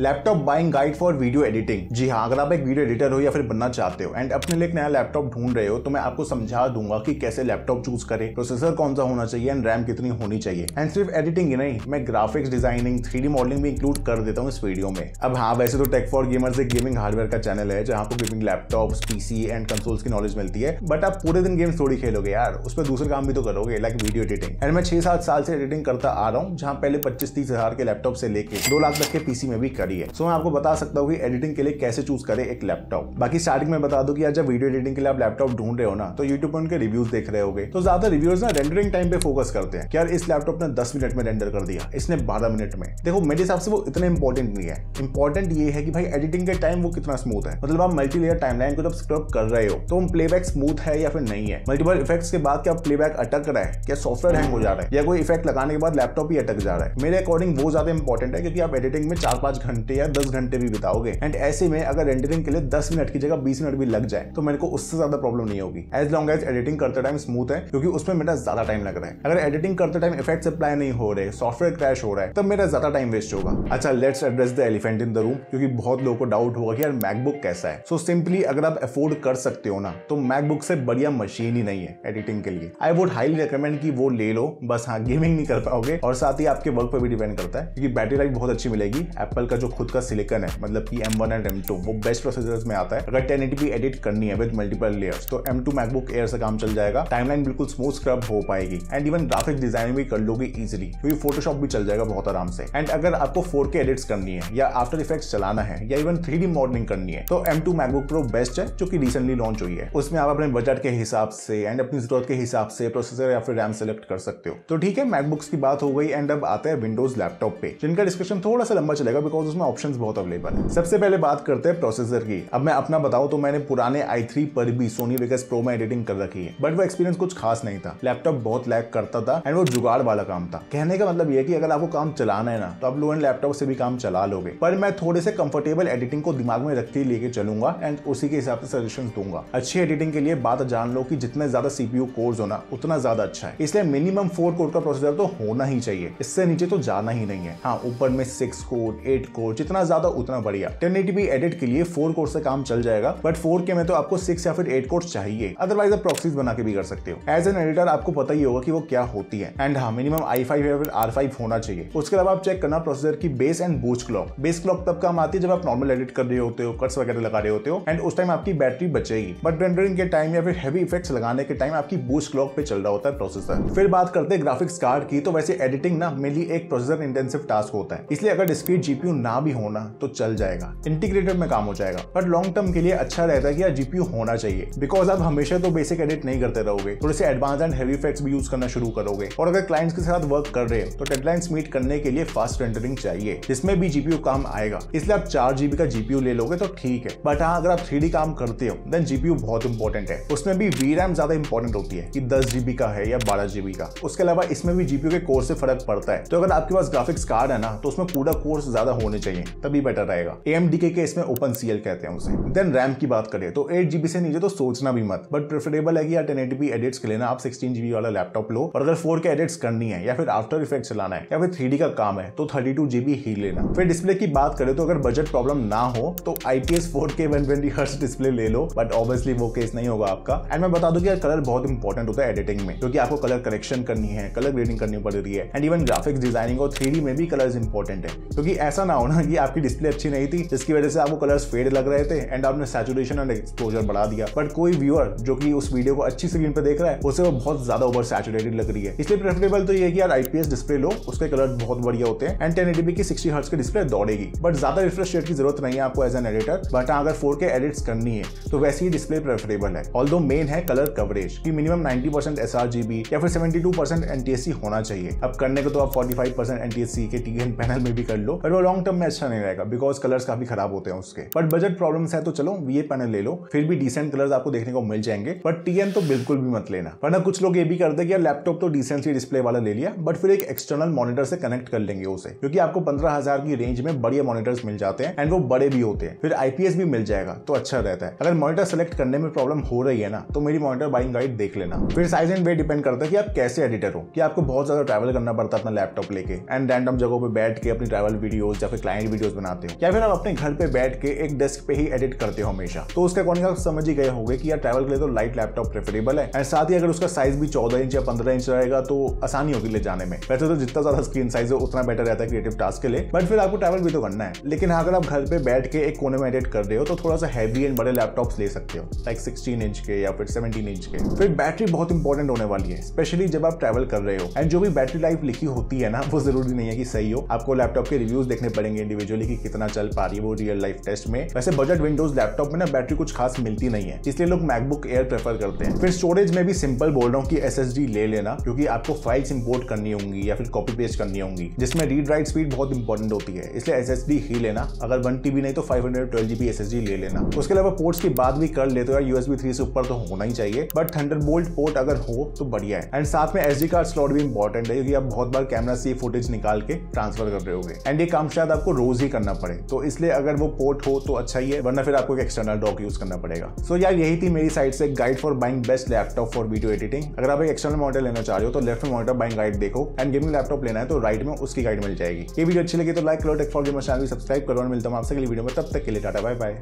Laptop buying guide for video editing जी हाँ अगर आप एक वीडियो एडिटर हो या फिर बनना चाहते हो एंड अपने लिए एक नया लैपटॉप ढूंढ रहे हो तो मैं आपको समझा दूँगा कि कैसे लैपटॉप चूज़ करें प्रोसेसर कौन सा होना चाहिए एंड रैम कितनी होनी चाहिए। एंड सिर्फ़ एडिटिंग ही नहीं, मैं ग्राफिक्स डिज़ाइनिंग थ्री मॉडलिंग भी इंक्लूड कर देता हूँ इस वीडियो में। अब हाँ वैसे तो टेक फॉर गेमर्स एक गेमिंग हार्डवेयर का चैनल है, जहाँ पर gaming laptop PC and consoles की नॉलेज मिलती है। बट आप पूरे दिन गेम्स थोड़ी खेलोगे यार, उस पर दूसरे काम भी तो करोगे लाइक वीडियो एडिटिंग एंड मैं छह सात साल से एडिटिंग करता आ रहा हूँ, जहाँ पहले पच्चीस तीस हज़ार के लैपटॉप से लेके दो लाख तक के पीसी में भी करी है। सो मैं आपको बता सकता हूँ कि एडिटिंग के लिए कैसे चूज़ करें एक लैपटॉप बाकी स्टार्टिंग में बता दूँ कि जब वीडियो एडिटिंग के लिए आप लैपटॉप ढूंढ रहे हो ना तो यूट्यूब पर उनके रिव्यूज़ देख रहे होगे। तो ज़्यादा रिव्यूज़ ना रेंडरिंग टाइम पे फोकस करते हैं यार, इस लैपटॉप ने दस मिनट में रेंडर कर दिया, इसने बारह मिनट में। देखो, मेरे हिसाब से वो इतना इंपॉर्टेंट नहीं है। इंपॉर्टेंट ये है कि भाई एडिटिंग के टाइम वो कितना स्मूथ है। मतलब आप मल्टी लेयर टाइमलाइन को जब स्क्रब कर रहे हो तो प्लेबैक स्मूथ है या फिर नहीं है? मल्टीपल इफेक्ट्स के बाद क्या प्लेबैक अटक रहा है? क्या सॉफ्टवेयर हैंग हो जा रहा है? या कोई इफ़ेक्ट लगाने के बाद लैपटॉप ही अटक जा रहा है? मेरे अकॉर्डिंग वो ज़्यादा इंपॉर्टेंट है, क्योंकि आप एडिटिंग में चार पाँच घंटे या दस घंटे भी बिताओगे। एंड ऐसे में अगर रेंडरिंग के लिए दस मिनट की जगह बीस मिनट भी लग जाए तो मेरे को उससे ज़्यादा प्रॉब्लम नहीं होगी। एज लॉन्ग एज एडिटिंग करते टाइम स्मूथ है क्योंकि उसमें मेरा ज़्यादा टाइम लग रहा है। अगर एडिटिंग करते टाइम इफ़ेक्ट अप्लाई नहीं हो रहे सॉफ्टवेयर क्रैश हो रहा है तब मेरा ज़्यादा टाइम वेस्ट होगा। अच्छा let's address the elephant in the room क्योंकि बहुत लोगों को डाउट होगा कि यार मैकबुक कैसा है। सो so, सिंपली अगर आप अफोर्ड कर सकते हो ना तो मैकबुक से बढ़िया मशीन ही नहीं है एडिटिंग के लिए। आई वुड हाईली रिकमेंड कि वो ले लो बस हाँ गेमिंग नहीं कर पाओगे। और साथ ही आपके वर्क पर भी डिपेंड करता है क्योंकि बैटरी लाइफ बहुत अच्छी मिलेगी एप्पल का जो खुद का सिलिकन है मतलब कि M one and M two वो बेस्ट प्रोसेसर में आता है। अगर टेन एडिट करनी है विद मल्टीपल लेयर्स तो एम टू मैकबुक एयर से काम चल जाएगा। टाइमलाइन बिल्कुल स्मूथ स्क्रब हो पाएगी। एंड इवन ग्राफिक डिज़ाइन भी कर लोगे इजिली क्योंकि फोटोशॉप भी चल जाएगा बहुत आराम से। एंड अगर आपको फोर के एडिट्स करनी है, या आफ्टर इफेक्ट्स चलाना है, या इवन थ्री डी मॉडलिंग करनी है तो M two MacBook Pro best है, जो कि रिसेंटली लॉन्च हुई है। उसमें आप अपने बजट के हिसाब से एंड अपनी ज़रूरत के हिसाब से प्रोसेसर या फिर रैम सेलेक्ट कर सकते हो। तो ठीक है मैकबुक्स की बात हो गई एंड अब आते हैं विंडोज़ लैपटॉप पे, जिनका डिस्कशन थोड़ा सा लंबा चलेगा बिकॉज़ उसमें ऑप्शंस बहुत अवेलेबल है। सबसे पहले बात करते हैं प्रोसेसर की। अब मैं अपना बताऊँ तो मैंने पुराने i3 पर भी सोनी वेगस प्रो में एडिटिंग कर रखी है। बट वो एक्सपीरियंस कुछ खास नहीं था। लैपटॉप बहुत लैग करता था एंड वो जुगाड़ वाला काम था। कहने का मतलब ये कि अगर आपको काम चलाना है ना तो आप लो एंड लैपटॉप से भी काम चला लोगे। पर मैं थोड़े से कंफर्टेबल एडिटिंग को दिमाग में रखते ही लेके चलूँगा एंड उसी के हिसाब से सजेशन दूँगा। अच्छी एडिटिंग के लिए बात जान लो कि जितने ज़्यादा सीपीयू कोर्स होना उतना ज़्यादा अच्छा है। इसलिए मिनिमम फोर कोर का प्रोसेसर तो होना ही चाहिए। इससे नीचे तो जाना ही नहीं है। हाँ ऊपर में सिक्स कोर एट कोर जितना ज़्यादा उतना बढ़िया। टेन एडिट के लिए फोर कोर से काम चल जाएगा बट फोर के में तो आपको सिक्स या फिर एट कोर्स चाहिए। अदरवाइज़ आप प्रॉक्सीज बना के भी कर सकते हो। एज एन एडिटर आपको पता ही होगा कि वो क्या होती है। एंड हाँ मिनिमम आई फाइव या फिर आर फाइव होना चाहिए। उसके अलावा आप चेक करना प्रोसेसर की base and boost clock base clock तब काम आती है जब आप नॉर्मल एडिट कर रहे होते हो कट्स वगैरह लगा रहे होते हो एंड उस टाइम आपकी बैटरी बचेगी। बट रेंडरिंग के टाइम या फिर हैवी इफेक्ट्स लगाने के टाइम आपकी बूस्ट क्लॉक पे चल रहा होता है प्रोसेसर फिर बात करते हैं ग्राफिक्स कार्ड की तो वैसे एडिटिंग ना मेनली एक प्रोसेसर इंटेंसिव टास्क होता है। इसलिए अगर डिस्क्रीट जीपीयू ना भी होना तो चल जाएगा। इंटीग्रेटेड में काम हो जाएगा। बट लॉन्ग टर्म के लिए अच्छा रहता है कि जीपीयू होना चाहिए। बिकॉज़ आप हमेशा तो बेसिक एडिट नहीं करते रहोगे। थोड़े से एडवांस एंड हेवी इफेक्ट्स भी यूज़ करना शुरू करोगे। और अगर क्लाइंट्स के साथ वर्क कर रहे हो तो डेडलाइंस मीट करने के लिए फास्ट रेंडरिंग चाहिए, जिसमें भी जीपीयू काम आएगा। इसलिए आप चार जीबी का जीपीयू ले लोगे तो ठीक है। बट हाँ अगर आप थ्री काम करते हो देन जीपीयू बहुत इंपॉर्टेंट है। उसमें भी वी रैम ज़्यादा इंपॉर्टेंट होती है कि दस जीबी का है या बारह जीबी का। उसके अलावा इसमें भी जीपीयू के कोर्स से फ़र्क पड़ता है। तो अगर आपके पास ग्राफिक्स कार्ड है ना तो उसमें पूरा कोर्स ज़्यादा होने चाहिए, तभी बेटर रहेगा। एम के इसमें ओपन सीएल कहते हैं उसे। देन रैम की बात करें तो एट जीबी से नीचे तो सोचना भी मत बट प्रेफरेबल है कि यार टेन एडिट्स के लिए ना आप सिक्सटीन जीबी वाला लैपटॉप लो, और अगर फोर के एडिट्स करनी है, या फिर आफ्टर इफ़ेक्ट चलाना है, या फिर थ्री का काम है तो थर्टी टू जीबी ही लेना। फिर डिस्प्ले की बात करें तो अगर बजट प्रॉब्लम ना हो तो IPS four K one twenty hertz display ले लो बट ऑब्वियसली वो केस नहीं होगा आपका। एंड मैं बता दूँ कि कलर बहुत इंपॉर्टेंट होता है एडिटिंग में, क्योंकि आपको कलर करेक्शन करनी है कलर ग्रेडिंग करनी पड़ रही है एंड इवन ग्राफिक्स डिज़ाइनिंग और थ्री में भी कलर इंपॉर्टेंट है। क्योंकि ऐसा ना हो ना कि आपकी डिस्प्ले अच्छी नहीं थी, जिसकी वजह से आपको कलर्स फेड लग रहे थे एंड आपने सैचुरेशन एंड एक्सपोजर बढ़ा दिया। बट कोई व्यूअर जो कि उस वीडियो को अच्छी स्क्रीन पर देख रहा है, उसे वो बहुत ज़्यादा ओवर सैचुरेटेड लग रही है। इसलिए प्रेफरेबल तो ये कि यार आईपीएस डिस्प्ले लो, उसके कलर बहुत बढ़िया होते हैं एंड टेन की सिक्सटी हर्ट्स की डिस्प्ले दौड़ेगी। बट ज़्यादा रिफ्रेश रेट की ज़रूरत नहीं है आपको एज एन एडिटर बट अगर फोर के एडिट्स करनी है तो वैसे ही डिस्प्ले प्रेफरेबल है। ऑल मेन है कलर कवरेज की मिनिमम नाइनटी परसेंट एस या फिर सेवेंटी टू परसेंट एनटीएससी होना चाहिए। अब करने को तो आप फोर्टी फाइव परसेंट एनटीएससी के टी पैनल में भी कर लो पर वो लॉन्ग टर्म में अच्छा नहीं रहेगा बिकॉज़ कलर्स काफ़ी खराब होते हैं उसके। बट बजट प्रॉब्लम है तो चलो वी पैनल ले लो, फिर भी डिसेंट कलर्स आपको देखने को मिल जाएँगे। बट टीएन तो बिल्कुल भी मत लेना। वरना कुछ लोग ये भी करते हैं कि लैपटॉप तो डिसेंटली डिस्प्ले वाला ले लिया बट फिर एक एक्सटर्नल मॉनिटर से कनेक्ट कर लेंगे उसे। क्योंकि आपको पंद्रह हज़ार की रेंज में बढ़िया मॉनिटर्स मिल जाते हैं एंड वो बड़े भी होते हैं। फिर आईपीएस भी मिल जाएगा तो अच्छा रहता है। अगर मॉनिटर सेलेक्ट करने में प्रॉब्लम हो रही है ना तो मेरी मॉनिटर बाइंग गाइड देख लेना। फिर साइज़ एंड वे डिपेंड करता है कि आप कैसे एडिटर हो। कि आपको बहुत ज़्यादा ट्रैवल करना पड़ता है अपना लैपटॉप लेके एंड रैंडम जगहों पर बैठ के अपनी ट्रैवल वीडियोज़ या फिर क्लाइंट वीडियोस बनाते हो? या फिर आप अपने घर पे बैठ के एक डेस्क पे ही एडिट करते हो हमेशा? तो उसके अकॉर्डिंग आप समझ ही गए होंगे कि यार ट्रैवल के लिए तो लाइट लैपटॉप प्रेफरेबल है। एंड साथ ही अगर उसका साइज़ भी चौदह इंच या पंद्रह इंच रहेगा तो आसानी होगी ले जाने में। वैसे तो जितना ज़्यादा स्क्रीन साइज़ है, उतना बेटर रहता है क्रिएटिव टास्क के लिए। बट फिर आपको ट्रैवल भी तो करना है। लेकिन अगर आप घर पे बैठ के एक कोने में एडिट कर रहे हो तो थोड़ा सा हैवी एंड बड़े लैपटॉप ले सकते हो। लाइक सिक्सटीन इंच के या फिर सेवनटीन इंच के। फिर बैटरी बहुत इंपॉर्टेंट होने वाली है स्पेशली जब आप ट्रैवल कर रहे हो। एंड जो भी बैटरी लाइफ लिखी होती है ना, वो ज़रूरी नहीं है कि सही हो। आपको लैपटॉप के रिव्यूज़ देखने पड़ेंगे। इंडिविजुअली कि कितना चल पा रही है वो रियल लाइफ टेस्ट में। वैसे बजट विंडोज़ लैपटॉप में ना बैटरी कुछ खास मिलती नहीं है, इसलिए लोग मैकबुक एयर प्रेफर करते हैं। फिर स्टोरेज में भी सिंपल बोल रहा हूँ कि एसएसडी ले लेना, क्योंकि आपको फाइल्स इंपोर्ट करनी होंगी या फिर कॉपी पेस्ट करनी होंगी, जिसमें रीड राइट स्पीड बहुत इंपॉर्टेंट होती है, इसलिए एस ही लेना। अगर वन टीबी नहीं तो five hundred twelve GB S ले लेना। उसके अलावा पोर्ट्स की बात भी कर लेते हो यार यूएसबी थ्री से ऊपर तो होना ही चाहिए बट थंडर पोर्ट अगर हो तो बढ़िया है। एंड साथ में एस कार्ड स्लॉट भी इंपॉर्टेंट है, क्योंकि आप बहुत बार कैमरा से फुटेज निकाल के ट्रांसफ़र कर रहे होगे। एंड ये काम शायद आपको रोज ही करना पड़े। तो इसलिए अगर वो पोर्ट हो तो अच्छा ही है, वरना फिर आपको एक एक्सटर्नल डॉक यूज़ करना पड़ेगा। सो so यार, यही थी मेरी साइड से guide for buying best laptop for video editing अगर आप एक एक्सटर्नल मॉडल लेना चाह रहे हो तो लेफ़्ट में मॉडल बाइंग गाइड देखो। एंड गेमिंग लैपटॉप लेना है तो राइट में उसकी गाइड मिल जाएगी। ये वीडियो अच्छी लगी तो लाइक करो Tech for Gamer channel subscribe करो और मिलता हूँ आपसे अगली वीडियो में। तब तक के लिए टाटा बाय बाय